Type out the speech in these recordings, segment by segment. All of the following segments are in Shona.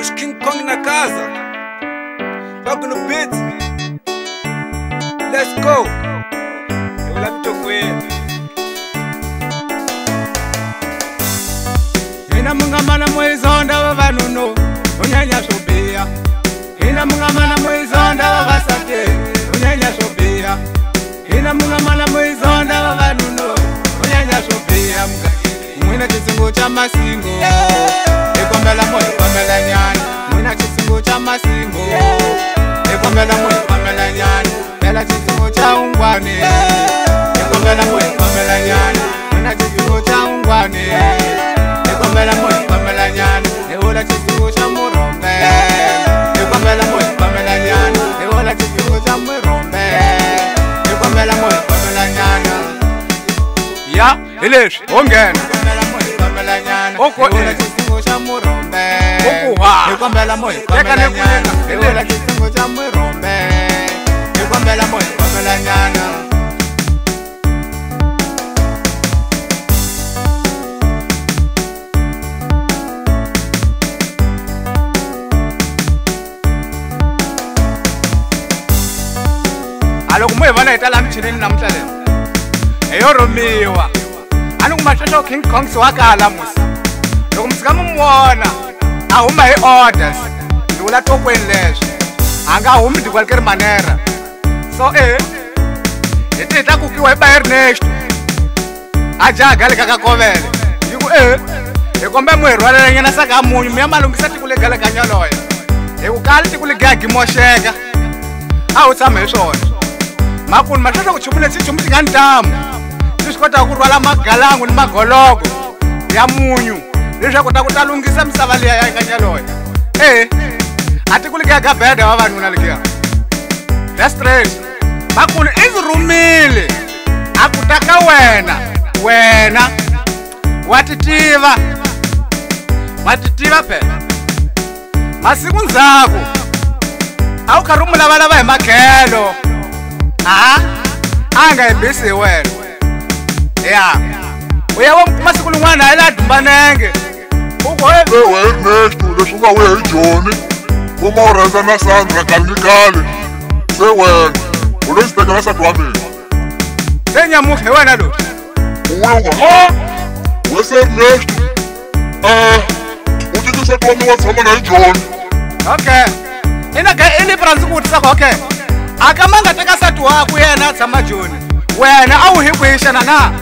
Push King Kong na casa. Logo no beat. Let's go. Eu lá me toquendo. Ina mungamana moizonda vavanuno. Unyanya shobia. Ina mungamana moizonda vavasate. Unyanya shobia. Ina mungamana moizonda vavanuno. Unyanya shobia. Mwina chizingo cha masingo. Yeah. ekwangela moyo kwangela nyani mina chisimbo cha masimbo ekwangela moyo kwangela nyani bela chisimbo cha ungwane ekwangela moyo kwangela nyani mina chisimbo cha ungwane ekwangela moyo kwangela nyani ewola chisimbo cha murombe ekwangela moyo kwangela nyani ewola chisimbo cha murombe ekwangela moyo kwangela nyani ya ileswi ongena ekwangela moyo kwangela nyani okwangela xitsingo xa murhumbeexitsingo xa murhumbe hi kombela mo hi kombela nyana loko mo hi vona hi tala michinini namutlaleni hi yo rhumiwa a ni ku mahlehlo king kongs wa kala musa loko mi tshuka mi n'wi vona a huma hi orders ni vula tokweni leswi a nga humi dikwa ri manera so eh, e hi ti hi ta kukiwa hi bayernest a jaha gale ka ka kovele yi ku e eh, hi kombe mi hi rhwalelanyana sa ka munyu mi ya malungisa tiko le gale ka nyoloya hi ku kala tiko le gaya gimoxeka a wu tshama hi swona makulu mahlahla ku chumu lexi chumu xi nga ni tamu swi swi kotaka ku rhwala magalangu ni magoloko ya munyu leswaku ta ku ta lunghisa misava liya ya nga nyaloya e eh, a ti ku likiya ka beda vavanuna likiya restrat makulu i ndzi rhumile a ku ta ka wena wena wa ti tiva ma ti tiva phela masiku ndzhaku a wu karhi u mi lavalava hi makhelo a a nga hembisi hi wena ya u ya wa mi kuma siku lin'wana a yi la dumbanenge yeah ewenetu leswi nga wuya hi joni kuma u rhandza na sandra kanikale se wena u lo xitekela sati wa mina se nyamuhla hi wena loyi uwewa a weserinetu u tikisa ti wa mi wa tshama na hi joni okay inaka i ni pura ndzi ku vutisaku okay a ka ma nga teka sati waku yena a tshama joni wena a wu hi kwixana na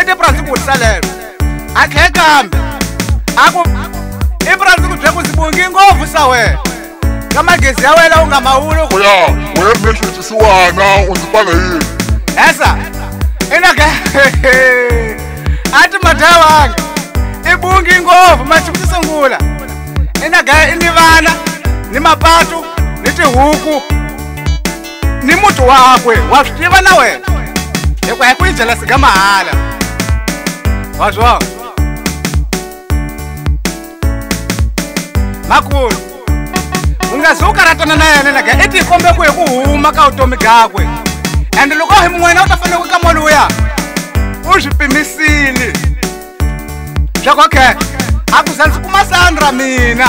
i ni pura ndzi ku vutisa lelo a khe kambe aku ipranzi ku bya ku sibungi ngopfu sa wena ka magezi ya wena u nga mawuli ya wena mi xiwisisiwana u ndzi pale yini hesa i na ka a ti madyawanga i bungi ngopfu masiku ti sungula i na gaya i ni vana ni mapatu ni tihuku ni muti wakwe wa swi tiva na wena hikuva hi ku yi jelasi ka mahala wa swona makulu ungazi ukaratana na yena nake i tikombe ku hi ku huma ka vutomi gakwe ende loko hi n'wina u ta faneke ka moli wuya u swi pimisile swaku okay a ku zandzi kuma sandra mina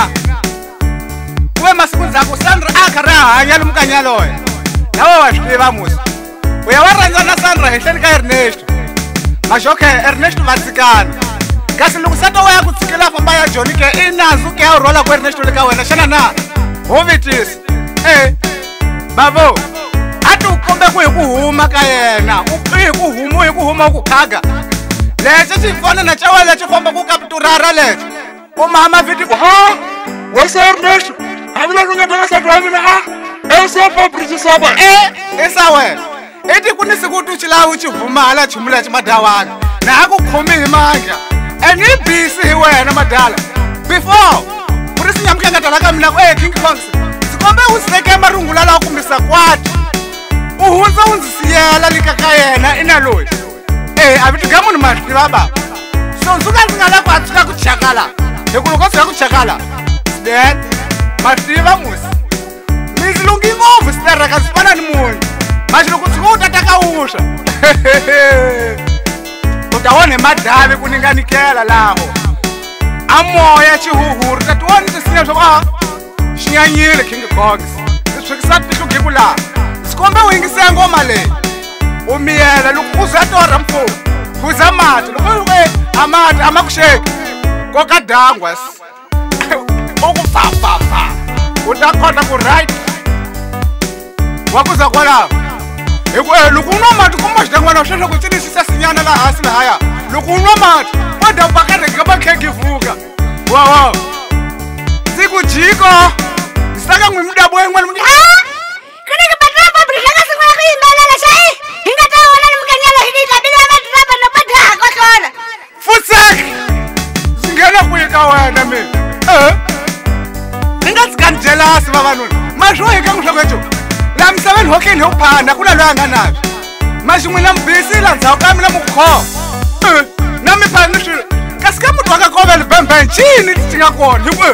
ku ve masiku ndzhaku sandra a kha ri hanya lomu kanya loye lawa wa swi tiva musa u ya wa rhandza na sandra henhleni ka ernest maxoke ernest vatsikana kasi lungiseto wa ya ku tshukela famba ya joni ke i nandzu ke ya u rhwala ku ri ni xitulu ka wena xana na ho vitisi e eh, bavo a ti u kombe ku hi ku huma ka yena hi ku humu hi ku huma u ku khaga lexi xi fana na xa wena lexi komba ku kapturara lexi u mama vhiti ku ha wese ri nexo a vila ku nga ta vasati wa mina a esepabrisisaba e eh, i sa wena i ti ku ni siku u ti u xilava u xi huma hala chumu lexi madawana na ya ku khomi hi mandla engibhisi wena madala before uri singamkengatala ka mina ku e king kongs sikombe u sireke marungula lawa kumbe sakwati u hundza u ndzi siyela lika eh, ka yena i na loyi e a vito ka munhu mahliva bava so ndzi ka ndzi nga la ku a tshika ku chakala hi ku loko o tshika ku chakala sdet mahliva musi misi lungi ngopfu sitereka swi fana ni munhu maxi loko tshuka u tata ka wuxa tawone madhavi kuninganikela laho a moya xihuhuri ta tiwoni tinsinya swa a xi nyanyile king cox ni swekisa tihlugiku laha swi kombe u yingise ngoma leyi u miyela loko u za torha mpfula phuza mati loko a mati a ma ku xeki koka dangwas u ku pfapfapfa u ta kota ku right wa ku za kwalaho hikuve eh, loko u nwa mati kumba xidyangwana sweswa ku tsirisisa sinyana laha hasi lahaya loko u nwa mati va dya vakarheka va khegi vuka wawa siku jiko ndzi saka n'wi mudabu yin'wana a ah! kuneke batrapabrilaka sungula ku yimbelela xai hi nga ta wona ni mikanyelo hi leyitlabile ya matrapa no badyahaka swona futseka ndzi nghena kuyi ka wena mina e ni nga tshika ndyelasi vavanuna maswo hi ka n'wi swakwetu la misaveni hokeni yo phanda ku na loyi a nga navi maxin'wi na mbisi la ndhawu ka mina mukhoma eh, na miphani swilo kasi ka muti wa ka kovele bembe ncini ti nga kona hi ku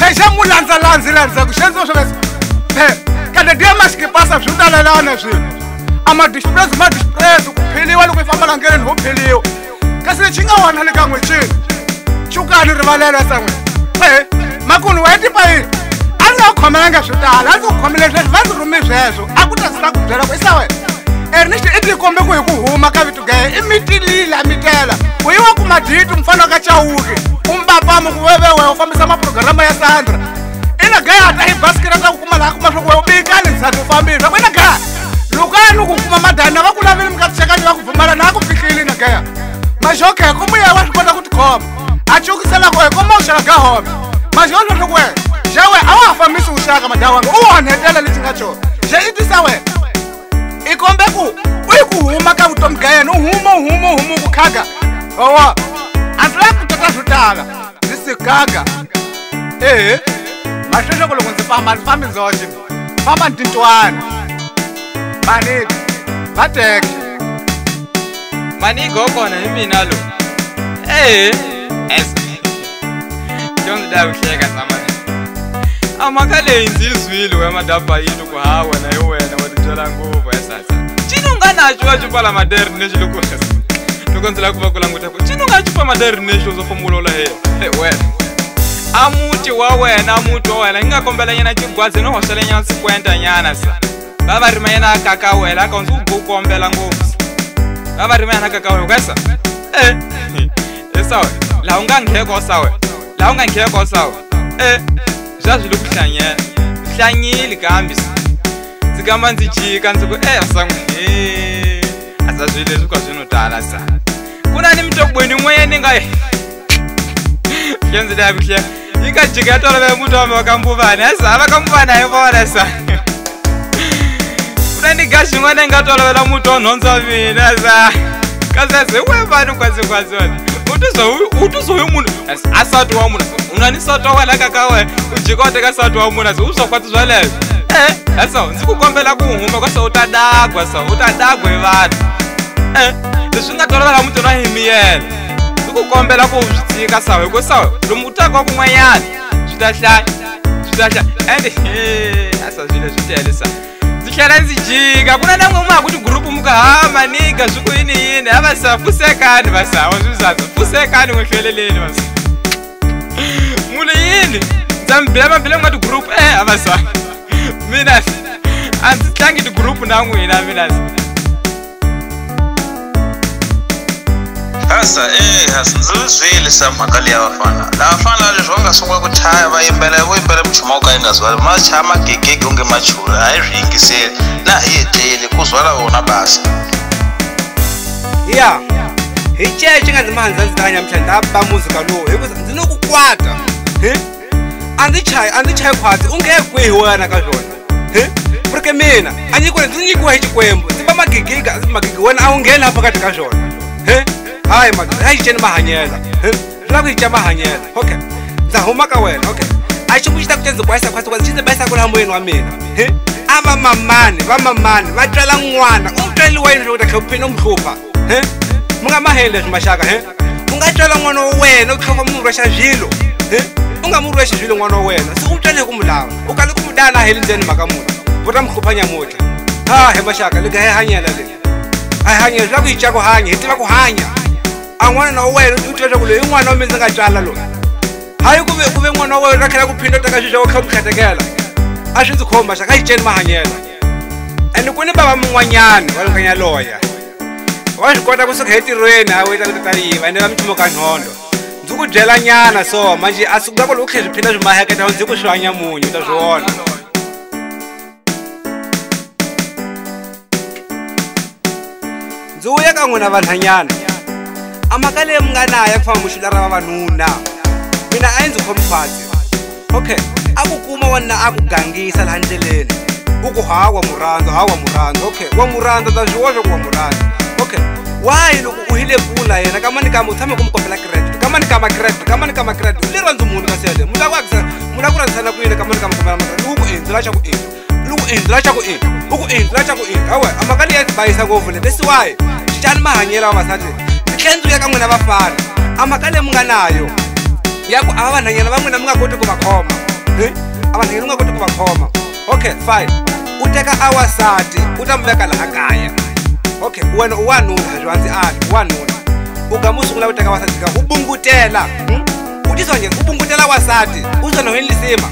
phexa mu landzalandzi la ndzhaku xiendziwa swo vese phe kandadiya maxikipasa swi talelana swilo a madisprezi madisprezi ku philiwa loko yi famba langeleni ho philiwa kasi lexi nga wana le ka n'wi cini cukani rivalela tsan'wini e makuni wa ya tipa yini khomelanga swo tala a ndzi ku khomele sweswo va ndzi rumi sweswo a ku ta sila ku byela ku isawe erinixi i tikombeku hi ku huma ka vitugeya i mitilila mitela ku yiwa ku madito mufana ka cawuki umbapamu ku wevewe u fambisa maprogramu ya sandra ina gayata i baskira ta ku kuma laha kuma swaku wewe bikale ndzhaku u fambile swaku ina gaya loko ya ni ku kuma madani na va ku lavile mikatixakani va ku bumala na a ku fihlile ina gaya majoke kumbuyewa swi kota ku tikhoma a cukiselaku hi komauxaka gahome majoke swaswaku wena njewe awafamisi ushaka madawangu uwanhetela leti nga xona xe i tisa wena i kombe ku u yi ku huma ka vutomi bya yena u huma u huma u huma ku khaga wawa a ndzi lavi ku tata swo tala ndzi sikaga ehe maxeswaku loko ndzi famba ndzi fambi ndzoxe famba ni tintwana manidi va teka manigo kona hi mina lowu ehe dyondzi ta vuhleka amhaka leyi ndzi yi zwile we madaba yini ku ha wena hi wena wa tibyela ngopfu ya sasa cinunga na cuva cupala madari nexo loko loko ndzi lava ku va ku languta ku cinunga cupa madari nexo zo fumulola he wena a muti wa wena a muti wa wena yi nga kombelanyana xigwazi no hoxelanyana sikwendanyana sa va va rimanyana a kaka wela aka ndzi ku kombela ngopfu va va rimanyana a kaka wela kasa e e sawe laha u nga ngheko sawe laha u nga ngheko sawe e zvazviri kuhlanyela zvihlanyile kambi dzikamba ndzi jika ndzi ku ehasan'wine aza swi leswi kwa swinotala za ku na ni mitokweni yin'wanyani nga ke ndzi leya kuhlea yi nga jika ya tolovela muti wambe vaka mbuvana aza vaka mbuvana yi vona sa ku na ni gaxi yin'wana yi nga tolovela muti wa nhondzo mina za ka zaze we vani kwatsikwatsona utizoyo munhu asati wa munhu unani sati wa wena ka ka wena u jika u teka sati wa munhu asi u swakwati bya leswo e so eh, ndzi ku kombela ku huma kasa u ta dagwa so u ta dagwa hi vanhu e leswi nga tolovela mutini wa himiyela ndzi ku kombela ku swi tshika so hikuva so lomu u taka wa kun'wanyana swi ta hlaya swi ta hlaya ande aso swi leswi tele so kusharanzi jiga kuna namwe mumwe akuti gurupu mukahama niga zvikuini ini avasa fusekani vasawo zvizazo fusekani mwehleleleni vas munhu yini ndzamubhira mabhira mwati gurupu e eh, avasa minasi andzi tlangiti gurupu namwina minasi hasa eha swi ndzi zwile swa mhaka leyi ya vafana lavafana la leswi va nga sungula ku chaya va yimbela vo yimbela muchuma wo ka yi nga zwali ma chaya magegege onge machula a yi swi yingiseli na hi hetleli ku zwala wona basa ya hi cece nga ndzimahandza ndzi tanya mhla ndzi ba muzika lowu hikuza ndzi ni ku kwata hi a ndzi chayi a ndzi chayi khwati u nge kwihi wena ka swona hi purike mina a nyikiwe ndzi nyikiwa hi xikwembu ndzi ba magegege magege wena a wu ngheni apakati ka swona hi hayi ma a yi ceni mahanyela la ku yi ca mahanyela okay ndza huma ka wena okay a xi ku xi ta ku tenzi kwayisa kwasi kwasi xi ndzi bayisa ku ri hambeyeni wa mina a va mamani va mamani va twela n'wana u tweli wa yini leswi u ta tlhophini u mihlupha he mi nga maheli leswi maxaka he u nga twela n'wana wa wena u tlhopha munhu lwexa vilo he u nga munhu lwexi vilo n'wana wa wena se u twele ku mi lava u kale ku mi dana heli ndzeni mhaka munhu vota mi hlupha nyamutla ha he maxaka leki ha yi hanyela leyi a yi hanyela swi la ku yi ca ku hanya hi tiva ku hanya a n'wanana wa wena u twaleswaku loyi n'wana wa mi ndzi nga tswala loyi hayi kuve ku ve n'wana wa wena a khela ku phindotaka xixa wu kha ku khetekela a swi ndzi khomba xa ka xiceni mahanyelo ene ku ni bava min'wanyana va lunganya loya wa swi kota kusuka entirhweni a wita ta yiva ende va mitimo ka nhondo ndzi ku byelanyana so manje a sukuka ku loko u khe swi phinda swimaheketa ndzi ku swihanya munyu ta swi vona ndzi wuya ka n'wina vanhanyana a mhaka leyi mi nga na ya ku famba muxila ra vavanuna mina a yi ndzi khomiphati okay a ku kuma wanuna a ku gangisa laha ndleleni u ku hawa murhandza hawa murhandza okay wa murhandza ta swi wa murhandza okay wayi loko u hile pfula yena ka mani kama u tshame ku mi kombela credit ka mani kama credit ka mani kama credit u lerandzi munhu ka siyale mu lava kisa mu lava ku rhandzisana ku yini ka mani kama kombela macredit u ku endlela xa ku ini u ku endlela xa ku ini u ku endlela xa ku ini hawe a mhaka leyi ya tibayisa ngopfu le lesiwayi xixani mahanyelo wa masati khendzo ya ka n'wina vafana a mhaka leyi mi nga nayo ya ku a va vanhanyana va n'wina mi nga koti ku va khoma a vanhanyana mi nga koti ku va khoma okay fine u teka awasati u ta mi veka laha kaya okay wena u wanuna a rivandzi ali u wanuna u gamba u sungula u teka wasati ka u bungutela u tiswa njhani u bungutela wasati u swona weni lisima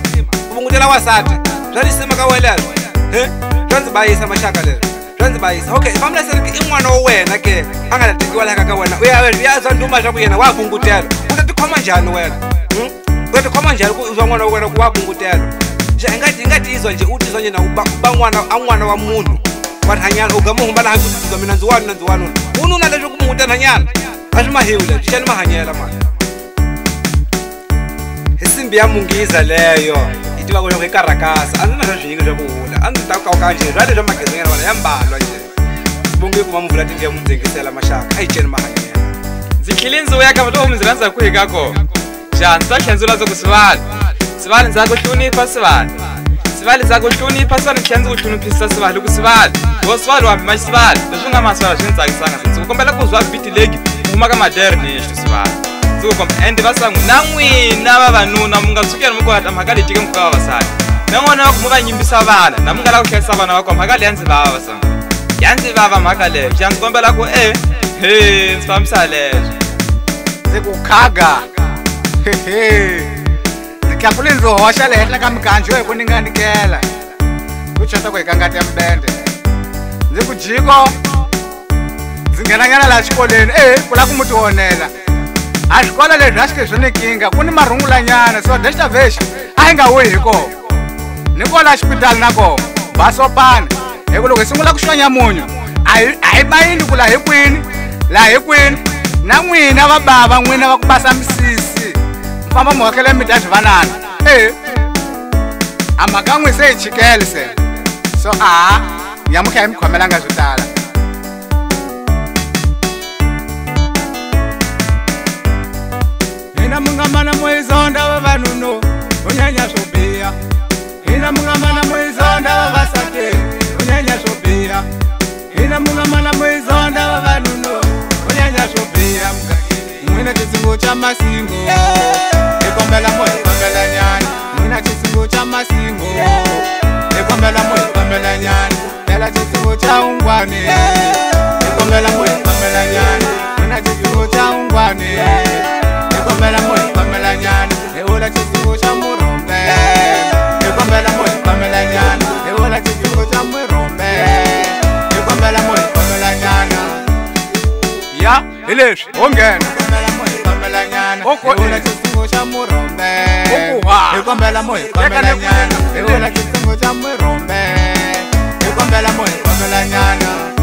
u bungutela wasati bya lisima ka weleyo e bya ndzi bayisa maxaka leri zanzi bayisa okay famulaseri i n'wana wa wena ke a nga latekiwa laka ka wena u ya wena ya za nduma swa ku yena wa kungutela u ta tikhoma njhani wena u ta tikhoma njhani ku za n'wana wa wena ku wa kungutela ingati inga tiyizwa nje u tiyizwa nje na ba n'wana a n'wana wa munhu wa nhanyana u gama humbala hansi u tiyizwa mina ndzi wanuna ndzi wanuna ununa leswi ku munguta nhanyana a swi mahiwu leswi xa ni mahanyela mani hi simbi ya mungiza leyo yeah tiva ku loko i karhakasa a ndzi na swa swinyingi swa ku hula a ndzi ta kaw kanje rale swa magezi yana vana ya mbalwa je vonge ku va mi vula tindiya mi ndzengisela maxaka a yi ceni mahanyela ndzi tlhile ndzi vuya ka va loko mi ndzi rhandza kwihi ka kona xa ndzi ta tlhela ndzi landza ku swivala swivala ndzi la ku hlonipha swivala swivala ndzi la ku hlonipha swivala ndzi tlhela ndzi ku hlonophisisa swivala ku swivala ho swivala wambi maxivala leswi ku nga maswivala swi ndzi tsakisanga swi ndzi ku kombela ku zwa bitileki kumaka madere nexi swivala dzuka ende vasangu namwina vavanuna mungazukira mukuvata mhaka leyi tike mukava vavasati nan'wana va ku mu vanyimbisa vana na mi nga lava ku hlayisa vana va kwa mhaka leyi ya ndzi vava vasangu ya ndzi vava mhaka leyo xa ndzi kombela ku e he ndzi fambisa leswo ndzi ku khaga ndzi khakule ndzi hoxa le henhla ka mikanjo hi ku ni nga nikela ku cota ku hi kangati ya mbende ndzi ku jiko ndzi nghenangana laha xikolweni e ku lava ku mu ti onela haxikwala lebyi a xi ke swi ni kinga ku ni marungulanyana so dexta vex a yi nga wi hi koho ni kwala xipitali na koho basopana hi ku loko hi sungula ku xwanya munyu a hi mayini ku laha hikwini laha hikwini na n'wina va bava n'wina va ku basa misisi famba mi hokele mi dya swivanana e a mhaka n'wi se hi chikele se so aha ya mi kha hi mi khomelanga swo tala mungamana muizonda wevanuno unyanya zvobiya ina mungamana muizonda wavasake unyanya zvobiya ina mungamana muizonda wavanuno unyanya zvobiya mwina chitsingo chamasingo ekombela moikombela nyani mwina chitsingo chamasingo ekombela moikombela nyani bela chitsingo chaungwane ekombela moikombela nyani mwina chitsingo chaungwane ekombela moikombela nyani xikwamelanyana hi e vula xitiko xa murumbe hi kombela mo xikwamelanyana hi e vula xitiko xa murumbe hi kombela mo xikwamelanyana ya hi leswi ho nghena Okay.